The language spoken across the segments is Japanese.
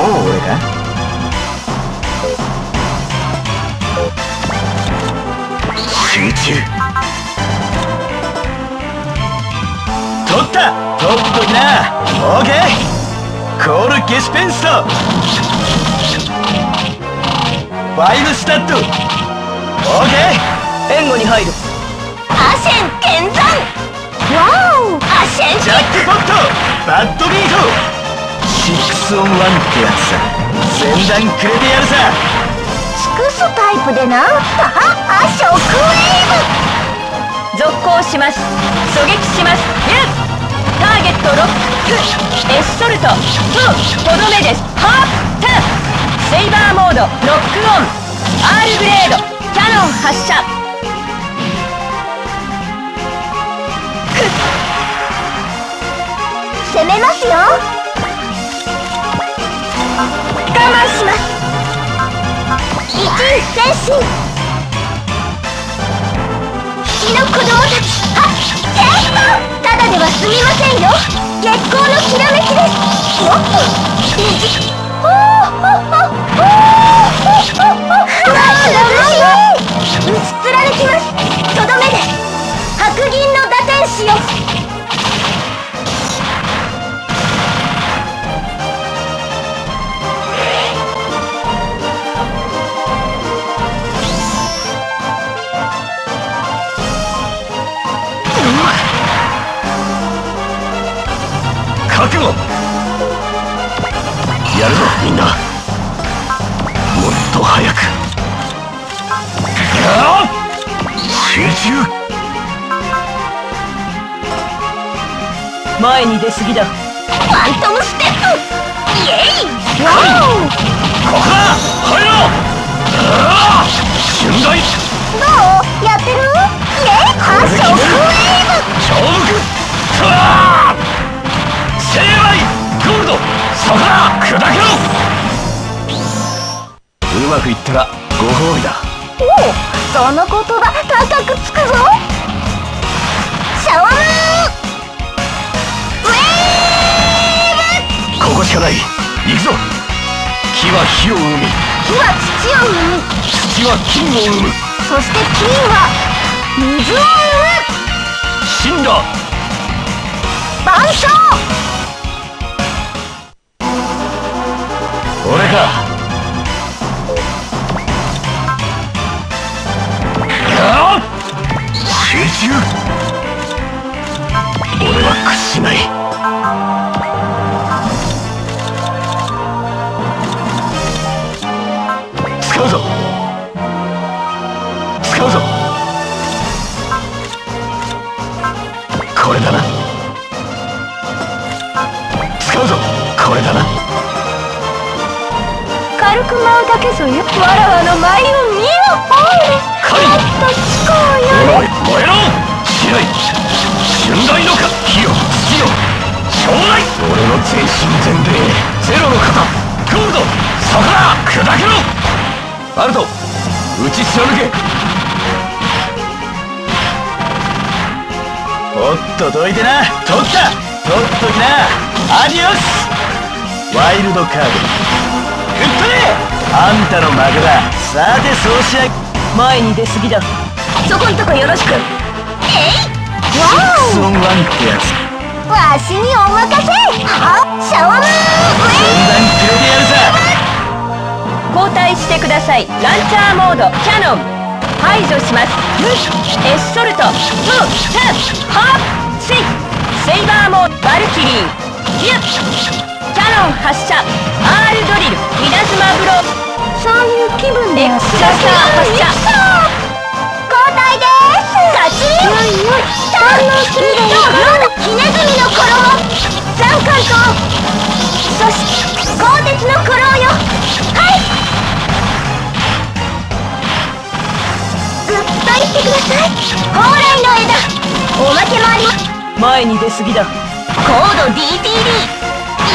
もう俺か集中。取った！とっときな。オーケーコールゲスペンストファイブスタッド。オーケー援護に入る。アシェン剣山。ワオアシェンジャックポット。バッドビート。シックスオンワンってやつさ。前段くれてやるさ。尽くすタイプでな。あショックウェーブ。続行します。狙撃します。ヒュッターゲットロック。エッソルト。2とどめです。ハッタセイバーモード。ロックオン。R グレード。キャノン発射。一戦進火の子供たちはっえっとただでは済みませんよ。月光覚悟。やるぞみんな。もっと早く。集中。前に出過ぎだ。ファントムステップ。イエイ。わここだ。入ろううまくいったらご褒美だ。おおその言葉高くつくぞ。シャワームーン。ウェーここしかない。行くぞ。木は火を生み。ブ火は土を生み。土は金を生む。そして金は水を生死んだ。む万象。俺か俺は屈しない。軽く舞うだけぞよわらわの舞を見よおい神もっと思考よおい燃えろ支配瞬大のか火よ土よ将来俺の全身全霊ゼロの型ゴールドそこだ砕け。ろアルト打ち貫けおっとどいてな。取った。取っときな。アディオスワイルドカード。あんたのマグださてそうしや。前に出過ぎだ。そこんとこよろしく。えい！わスオンワンってやつ。おわしにお任せ。はシャワー。ムーンウ全段くれてやるさ。交代してください。ランチャーモード。キャノン。排除します。エッソルト。2テンハッ。シセイバーモード。バルキリー。ヒュッキャノン発射。R ドリル稲妻ブロー。そういう気分でエクストラスター発射交代です。勝ちよ。いよ。い楽しみだよひねずみの衣三冠とそして鋼鉄の衣よ。はい。グッと言ってください。蓬莱の枝。おまけもあります。前に出過ぎだ。コード DTD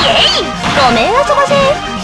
イエイ。ごめんあそばせ。